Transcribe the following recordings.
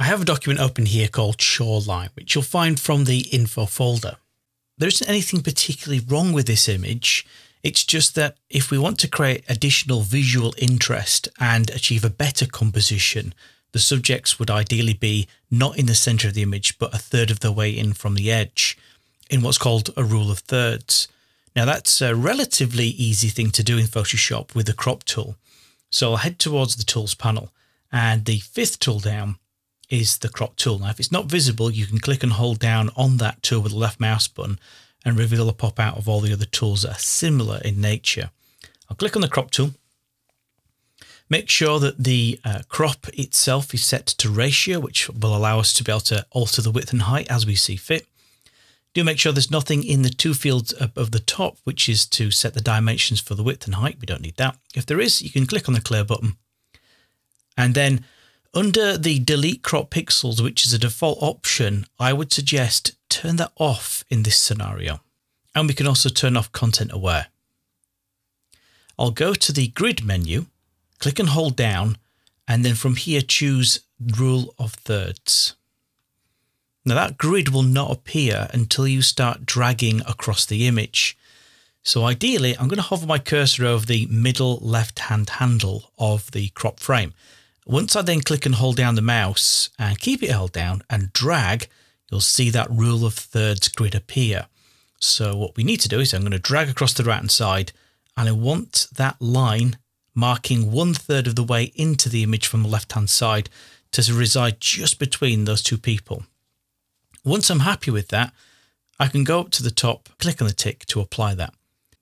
I have a document open here called Shoreline, which you'll find from the intro folder. There isn't anything particularly wrong with this image. It's just that if we want to create additional visual interest and achieve a better composition, the subjects would ideally be not in the center of the image, but a third of the way in from the edge in what's called a rule of thirds. Now that's a relatively easy thing to do in Photoshop with the crop tool. So I'll head towards the tools panel and the fifth tool down is the crop tool. Now, if it's not visible, you can click and hold down on that tool with the left mouse button and reveal a pop out of all the other tools that are similar in nature. I'll click on the crop tool. Make sure that the uh, crop itself is set to ratio, which will allow us to be able to alter the width and height as we see fit. Do make sure there's nothing in the two fields above the top, which is to set the dimensions for the width and height. We don't need that. If there is, you can click on the clear button. And then under the delete crop pixels, which is a default option, I would suggest turn that off in this scenario. And we can also turn off content aware. I'll go to the grid menu, click and hold down, and then from here choose rule of thirds. Now that grid will not appear until you start dragging across the image. So ideally, I'm going to hover my cursor over the middle left-hand handle of the crop frame. Once I then click and hold down the mouse and keep it held down and drag, you'll see that rule of thirds grid appear. So what we need to do is I'm going to drag across the right hand side and I want that line marking one third of the way into the image from the left hand side to reside just between those two people. Once I'm happy with that, I can go up to the top, click on the tick to apply that.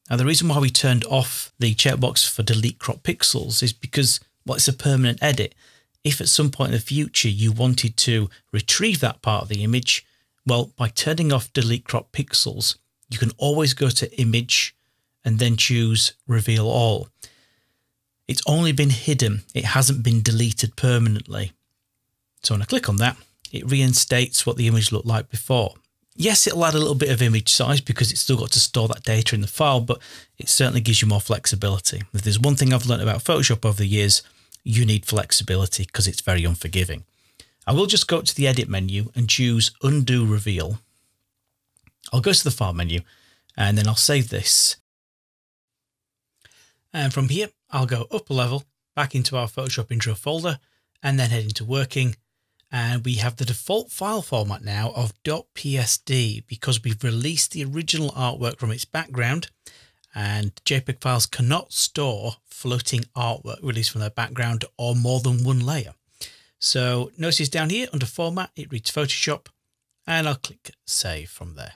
Now, the reason why we turned off the checkbox for delete crop pixels is because it's a permanent edit. If at some point in the future you wanted to retrieve that part of the image, well, by turning off delete crop pixels, you can always go to image and then choose reveal all. It's only been hidden. It hasn't been deleted permanently. So when I click on that, it reinstates what the image looked like before. Yes, it'll add a little bit of image size because it's still got to store that data in the file, but it certainly gives you more flexibility. If there's one thing I've learned about Photoshop over the years, you need flexibility because it's very unforgiving. I will just go to the edit menu and choose undo reveal. I'll go to the file menu and then I'll save this. And from here, I'll go up a level back into our Photoshop intro folder and then head into working. And we have the default file format now of .psd because we've released the original artwork from its background and JPEG files cannot store floating artwork released from their background or more than one layer. So notice down here under format, it reads Photoshop and I'll click save from there.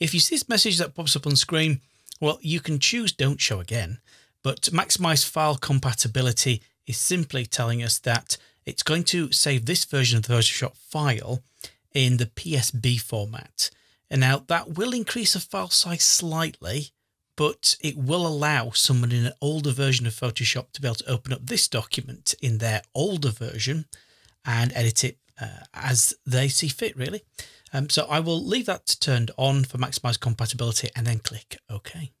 If you see this message that pops up on screen, well, you can choose don't show again, but maximize file compatibility is simply telling us that it's going to save this version of the Photoshop file in the PSD format. And now that will increase the file size slightly, but it will allow someone in an older version of Photoshop to be able to open up this document in their older version and edit it uh, as they see fit, really. Um, so I will leave that turned on for maximize compatibility and then click OK.